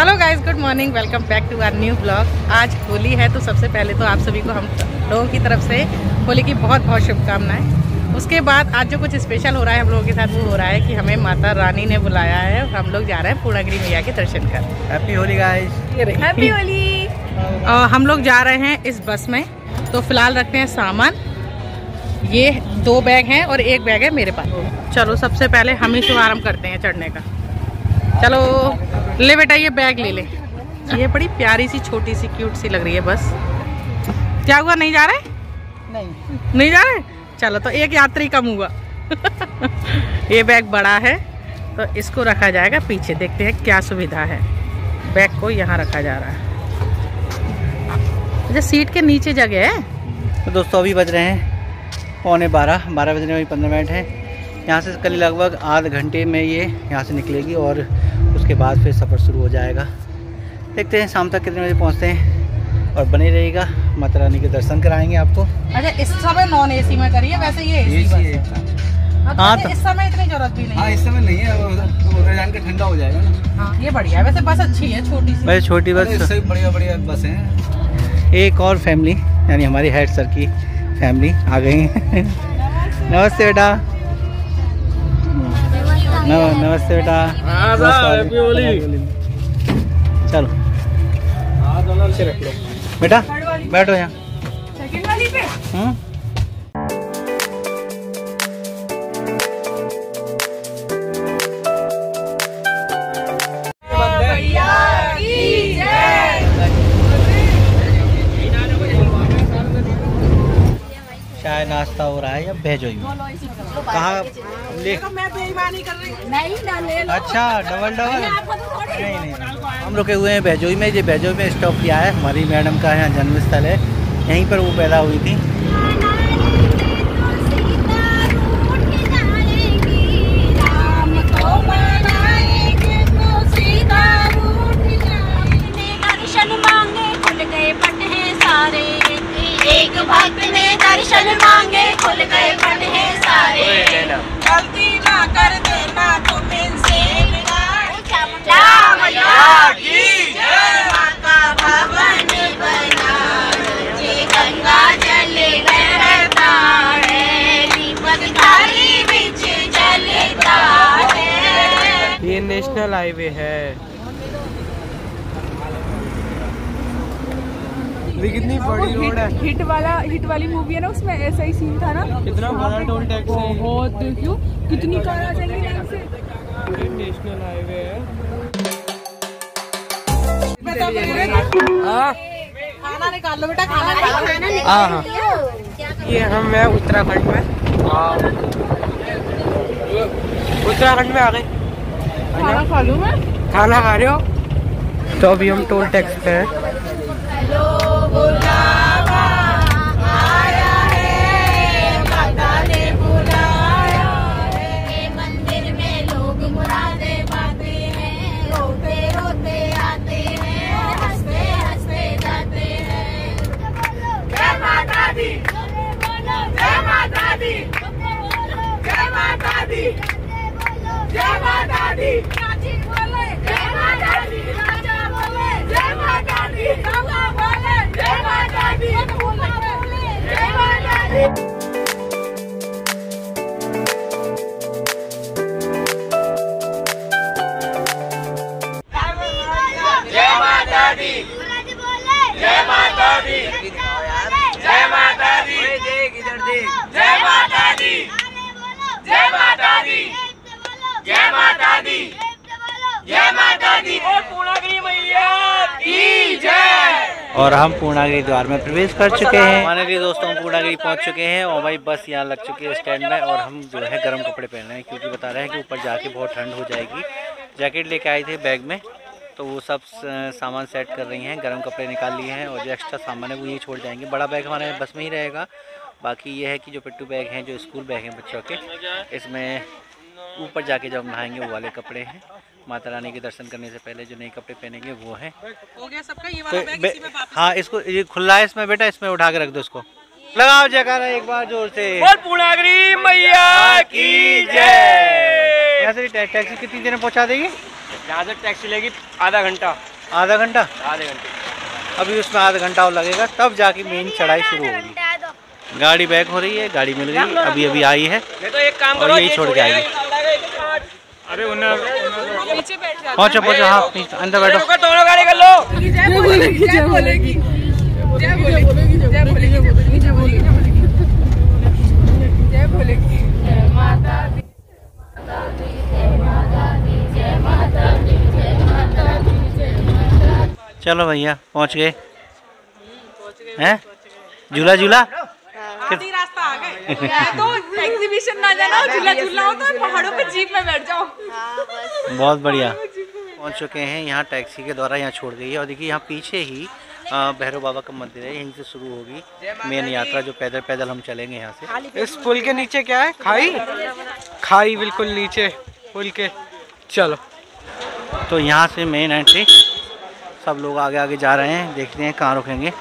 Hello guys good morning welcome back to our new blog आज होली है तो सबसे पहले तो आप सभी को हम लोगों की तरफ़ से होली की बहुत बहुत शुभकामनाएँ। उसके बाद आज जो कुछ स्पेशल हो रहा है हम लोगों के साथ वो हो रहा है कि हमें माता रानी ने बुलाया है और हम लोग जा रहे हैं पूर्णागिरी मैया के दर्शन कर। Happy Holi guys happy Holi और हम लोग जा रहे हैं इस बस में। तो फ़िलहाल रखते हैं सामान। ये दो बैग हैं और एक बैग है मेरे पास। चलो सबसे पहले हम ही शुभारंभ करते हैं चढ़ने का। चलो ले बेटा ये बैग ले ले। ये बड़ी प्यारी सी छोटी सी क्यूट सी लग रही है बस। क्या हुआ नहीं जा रहे? नहीं। नहीं जा रहे? चलो तो एक यात्री कम हुआ। ये बैग बड़ा है तो इसको रखा जाएगा पीछे। देखते हैं क्या सुविधा है। बैग को यहाँ रखा जा रहा है। अच्छा सीट के नीचे जगह है? तो दोस्तों अभी बज रहे हैं पौने बारह। बारह बजने में पंद्रह मिनट है। यहाँ से कल लगभग आध घंटे में ये यहाँ से निकलेगी और उसके बाद फिर सफ़र शुरू हो जाएगा। देखते हैं शाम तक कितने बजे पहुँचते हैं और बने रहेगा माता रानी के दर्शन कराएँगे आपको। अच्छा इस समय नॉन एसी में करिए वैसे ये एसी बस है। तो तो- इस समय इतनी ज़रूरत भी नहीं हाँ है। इस समय नहीं है उधर जान के ठंडा हो जाएगा ना। हाँ ये बढ़िया है। वैसे बस अच्छी है छोटी सी। वैसे छोटी बस। इससे बढ़िया बढ़िया बस है। एक और फैमिली यानी हमारी हेड सर की फैमिली आ गई। है नमस्ते बेटा। नमस्ते बेटा। नमस्कार। चलो। बेटा बैठो यहाँ। सेकंड वाली पे हम्म? चाय नाश्ता हो रहा है या भेजो ही। कहाँ? ले। मैं बेईमानी कर रही हूँ। अच्छा डबल डबल नहीं नहीं हम रुके हुए हैं बैजोई में ये बैजोई में स्टॉप किया है। हमारी मैडम का यहाँ जन्म स्थल है। यहीं पर वो पैदा हुई थी। दर्शन मांगे खुल गए पट हैं सारे। एक भक्त ने दर्शन मांगे खुल गए पट हैं सारे। गलती ना कर देना तुम इनसे राम। की जय माता भवन बना जे गंगा जल बहता है दीपक थाली बिच जलता है। ये नेशनल हाईवे है। ये कितनी बड़ी रोड है? हिट वाला हिट वाली मूवी है ना उसमें ऐसा ही सीन था ना। कितना बड़ा टोल टैक्स है बहुत क्यों? कितनी कार आ जाएँगी नेशनल हाईवे है। हाँ खाना निकाल लो बेटा खाना निकाल। लो हाँ हाँ। ये हम है उत्तराखंड में। हाँ उत्तराखंड में आ गए। खाना खा लूँ मैं? खाना खा रहे हो? तो अभी हम टोल टैक्स पे हैं। जय माता दी। जय माता दी माता दी। माता और पूर्णागिरी मैया की जय। और हम पूर्णागिरी द्वार में प्रवेश कर चुके हैं। हमारे लिए दोस्तों हम पूर्णागिरी पहुँच चुके हैं और भाई बस यहाँ लग चुकी है स्टैंड में और हम जो है गर्म कपड़े पहन रहे हैं क्योंकि बता रहे हैं कि ऊपर जाके बहुत ठंड हो जाएगी। जैकेट लेके आए थे बैग में तो वो सब सामान सेट कर रही हैं गर्म कपड़े निकाल लिए हैं और जो एक्स्ट्रा सामान है वो यही छोड़ जाएँगे। बड़ा बैग हमारे बस में ही रहेगा। बाकी ये है कि जो पिट्टू बैग हैं जो स्कूल बैग हैं बच्चों के इसमें ऊपर जाके जब नहाएँगे वो वाले कपड़े हैं। माता रानी के दर्शन करने से पहले जो नए कपड़े पहनेंगे वो हैं। हो गया सबका? ये तो वाला बैग इसी में हाँ इसको ये खुला है इसमें बेटा इसमें उठा के रख दो इसको। लगाओ जयकारा एक बार ज़ोर से। पूर्णागिरी मैया की जय। टैक्सी कितनी देर में पहुँचा देगी? यहाँ से टैक्सी लेगी आधा घंटा। आधा घंटा? आधे घंटे। अभी उसमें आधा घंटा और लगेगा तब जाके मेन चढ़ाई शुरू होगी। गाड़ी बैक हो रही है गाड़ी मिल गई अभी अभी आई है। तो एक काम और यही छोड़ के आएगी। अरे पहुँचो पहुँचो हाँ अंदर बैठो। दोनों गाड़ी कर लो। जय बोलेगी जय बोलेगी। जय बोलेगी जय बोलेगी जय बोलेगी जय बोलेगी। जय बोलेगी। चलो भैया पहुँच गए। हैं? झूला झूला? आधी रास्ता आ गए तो एग्जीबिशन ना जाना झूला हो तो पहाड़ों पे जीप में बैठ जाओ। बहुत बढ़िया। पहुँच चुके हैं यहाँ टैक्सी के द्वारा यहाँ छोड़ गई है। और देखिए यहाँ पीछे ही भैरव बाबा का मंदिर है यहीं से शुरू होगी मेन यात्रा जो पैदल पैदल हम चलेंगे यहाँ से। इस पुल के नीचे क्या है? खाई? खाई बिल्कुल नीचे पुल के। चलो। तो यहाँ से मेन एंट्री सब लोग आगे आगे जा रहे हैं देखते हैं कहाँ रुकेंगे।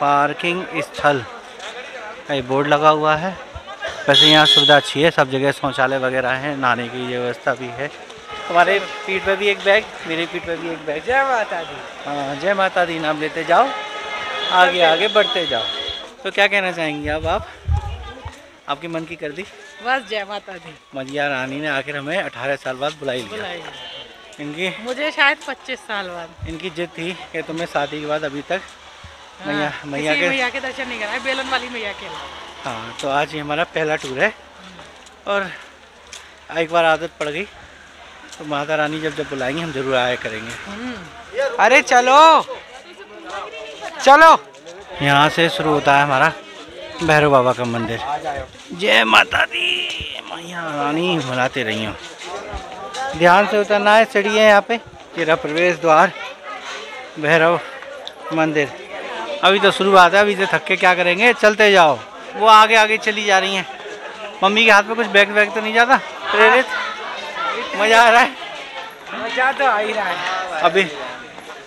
पार्किंग स्थल। ये बोर्ड लगा हुआ है। वैसे यहाँ सुविधा अच्छी है सब जगह शौचालय वगैरह है नहाने की व्यवस्था भी है। हमारे पीठ पर भी एक बैग मेरे पीठ पर भी एक बैग। जय माता दी। हाँ जय माता दी नाम लेते जाओ। आगे आगे बढ़ते जाओ। तो क्या कहना चाहेंगी अब आप? आपकी मन की कर दी। बस जय माता दी। मजिया रानी ने आखिर हमें 18 साल बाद बुलाई लिया। इनकी मुझे शायद 25 साल बाद। इनकी जिद थी कि तुम्हें शादी के बाद अभी तक मैया हाँ, मैया के मैया के दर्शन नहीं कराए बेलन वाली मैया के हाँ तो आज ये हमारा पहला टूर है। और एक बार आदत पड़ गई तो माता रानी जब जब बुलाएँगे हम ज़रूर आया करेंगे। अरे चलो! चलो! यहाँ से शुरू होता है हमारा भैरव बाबा का मंदिर। जय माता दी। मैया रानी बुलाते रही हूँ। ध्यान से उतरना है सीढ़ी है यहाँ पे। तेरा प्रवेश द्वार भैरव मंदिर। अभी तो शुरुआत है अभी से थक के क्या करेंगे? चलते जाओ। वो आगे आगे चली जा रही हैं। मम्मी के हाथ में कुछ बैग वैग तो नहीं जाता? प्रेरित? मज़ा आ रहा है? मज़ा तो आ ही रहा है। अभी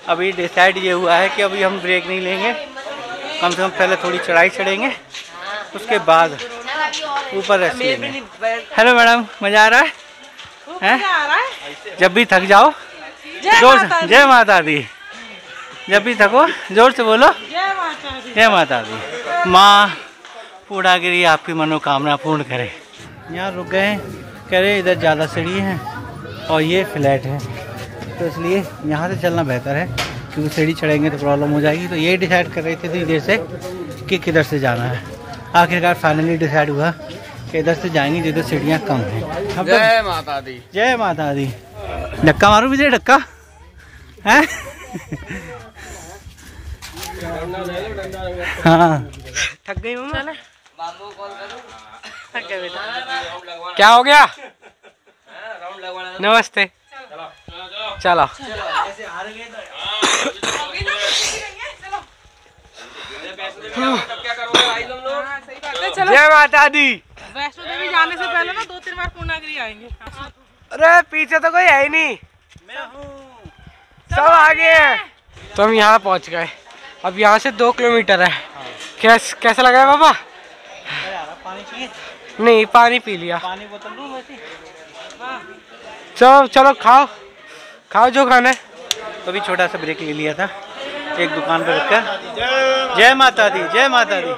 अभी डिसाइड ये हुआ है कि अभी हम ब्रेक नहीं लेंगे। कम से कम पहले थोड़ी चढ़ाई चढ़ेंगे। उसके बाद ऊपर रेस्ट लेंगे। हेलो मैडम मज़ा आ रहा है? हैं? जब भी थक जाओ ज़ोर से जय माता दी। जब भी थको ज़ोर से बोलो। जय माता दी। माँ पूर्णागिरी आपकी मनोकामना पूर्ण करे। यहाँ रुक गए कह रहे इधर ज़्यादा सीढ़ी है और ये फ्लैट है। तो इसलिए यहाँ से चलना बेहतर है क्योंकि सीढ़ी चढ़ेंगे तो प्रॉब्लम हो जाएगी। तो ये डिसाइड कर रहे थे इतनी देर से कि किधर से जाना है। आखिरकार फाइनली डिसाइड हुआ कि इधर से जाएँगे जिधर सीढ़ियाँ कम हैं। तो जय माता दी। जय माता दी। धक्का मारो विजय धक्का है? हाँ। थक गई मम्मा थक गए बेटा। क्या हो गया? नमस्ते। चलो। जय माता दी। वैष्णो देवी जाने से पहले ना दो तीन बार पूर्णागिरी आएँगे। अरे पीछे तो कोई है ही नहीं। सब आगे है। तो हम यहाँ पहुँच गए। अब यहाँ से दो किलोमीटर है। कैस कैसा लगा है बाबा? पानी चाहिए नहीं पानी पी लिया। पानी बोतल लूँ वैसे? चलो चलो खाओ। खाओ जो खाना है। तो भी छोटा सा ब्रेक ले लिया था। एक दुकान पर रुककर जय माता दी जय माता दी।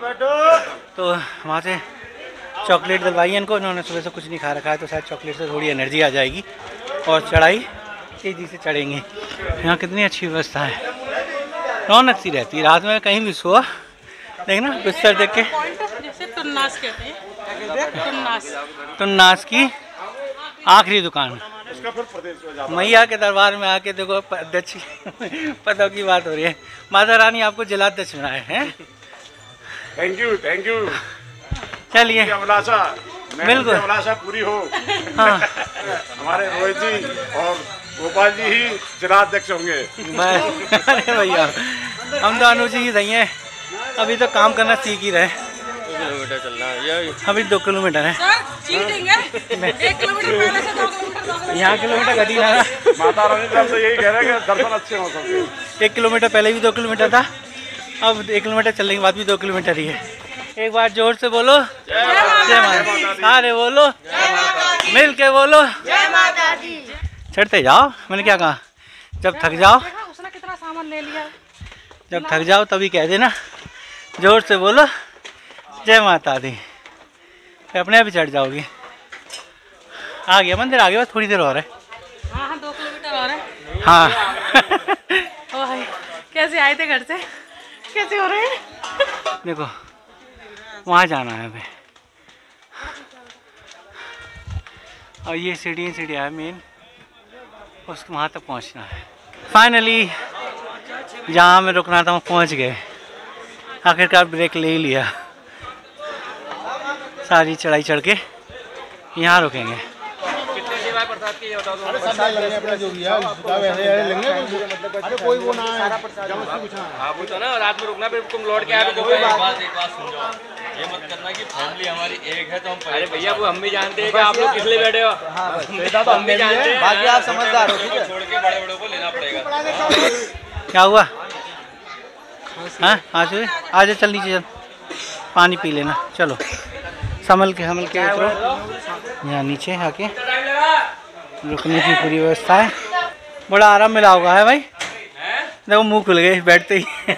तो वहाँ से चॉकलेट दिलवाई इनको। इन्होंने सुबह से कुछ नहीं खा रखा है तो शायद चॉकलेट से थोड़ी एनर्जी आ जाएगी। और चढ़ाई तेज़ी से चढ़ेंगे। यहाँ कितनी अच्छी व्यवस्था है। रौनक सी रहती है? रात में कहीं भी सो देखना बिस्तर देख के। कहते हैं। टुन्नास की आखिरी दुकान। मैया के दरबार में आके देखो अध्यक्ष पदों की बात हो रही है। माता रानी आपको जिलाध्यक्ष बनाए हैं। थैंक यू थैंक यू चलिए। बिल्कुल। पूरी हो। हाँ। हमारे रोहित जी और गोपाल जी ही जिलाध्यक्ष होंगे। बस अरे भैया हम तो अनुज ही सही हैं। अभी तो काम करना सीख ही रहे अभी दो किलोमीटर है। है। एक किलोमीटर पहले से दो किलोमीटर दो किलोमीटर। यहाँ किलोमीटर घटी ना माता रानी से यही कह रहे हैं दर्शन अच्छे हो सकते एक किलोमीटर पहले भी दो किलोमीटर था। अब एक किलोमीटर चलने के बाद भी दो किलोमीटर ही है। एक बार ज़ोर से बोलो। जय माता दी। सारे बोलो। मिल के बोलो। चढ़ते जाओ। मैंने क्या कहा? जब थक जाओ। उसने कितना सामान ले लिया। जब थक जाओ तभी कह देना। ज़ोर से बोलो जय माता दी। फिर अपने आप ही चढ़ जाओगी। आ गया मंदिर आ गया बस थोड़ी देर और है। हाँ हाँ दो किलोमीटर और है। हाँ। कैसे आए थे घर से? कैसे हो रहे हैं? देखो वहाँ जाना है हमें और ये सीढ़ी सीढ़ियाँ है मेन। उस वहाँ तक पहुँचना है। फाइनली जहाँ हमें रुकना था वहाँ पहुँच गए। आखिरकार ब्रेक ले ही लिया। सारी चढ़ाई चढ़ के यहाँ रुकेंगे। हाँ। वो तो ना रात में रुकना फिर तुम लौट के आए तो ये मत करना कि फैमिली हमारी एक है तो हम अरे भैया वो हम भी जानते हैं कि आप लोग किस लिए बैठे हो। हाँ तो हम भी जानते हैं बाकी आप समझदार हो ठीक है? छोड़ के बड़े बड़ों को लेना पड़ेगा। क्या हुआ? हाँ हाँ चलिए आ जा चल नीचे चल। पानी पी लेना। चलो। संभल के संभल के उतरो। यहाँ नीचे आके। रुकने की पूरी व्यवस्था है। बड़ा आराम मिला होगा है भाई? देखो मुँह खुल गए बैठते ही।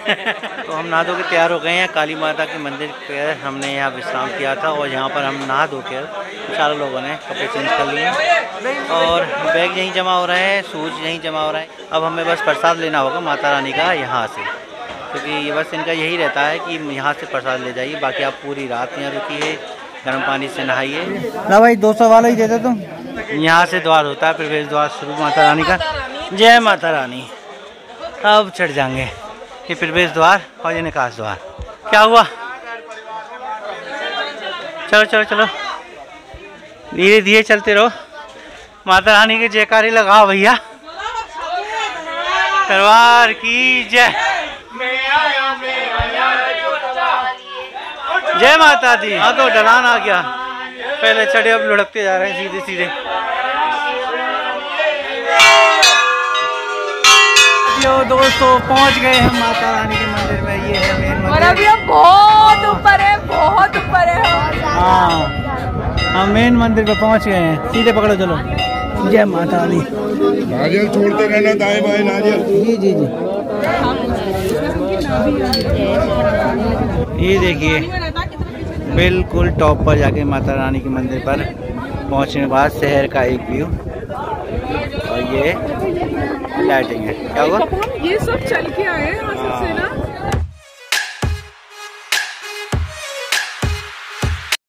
तो हम नहा धो के तैयार हो गए हैं। काली माता के मंदिर पे हमने यहाँ विश्राम किया था और यहाँ पर हम नहा धो कर चारों लोगों ने कपड़े चेंज कर लिए और बैग यहीं जमा हो रहे हैं शूज़ यहीं जमा हो रहा है। अब हमें बस प्रसाद लेना होगा माता रानी का यहाँ से। क्योंकि ये बस इनका यही रहता है कि यहाँ से प्रसाद ले जाइए बाकी आप पूरी रात यहाँ रुकिए गर्म पानी से नहाइए। ना भाई दो सौ वाला ही देते तुम। यहाँ से द्वार होता है प्रवेश द्वार शुरू माता रानी का। जय माता रानी। अब चढ़ जाएँगे। ये प्रवेश द्वार और ये निकास द्वार। क्या हुआ? चलो चलो चलो। धीरे धीरे चलते रहो। माता रानी के जयकारी लगाओ भैया। दरबार की जय। जय माता दी। हाँ तो ढलान आ गया। पहले चढ़े, अब लुढ़कते जा रहे हैं सीधे सीधे। यो दोस्तों पहुँच गए हम माता रानी के मंदिर में। ये है मेन और अभी हम बहुत ऊपर है बहुत ऊपर है। हाँ। हम मेन मंदिर पे पहुँच गए हैं। सीधे पकड़ो चलो। जय माता दी नारियल छोड़ते रहना दाएँ बाएँ नारियल। जी जी जी। ये देखिए बिल्कुल टॉप पर जाके माता रानी के मंदिर पर पहुँचने के बाद शहर का एक व्यू। और ये लाइटिंग है। क्या हुआ? ये सब चल के आए हैं वहाँ से ना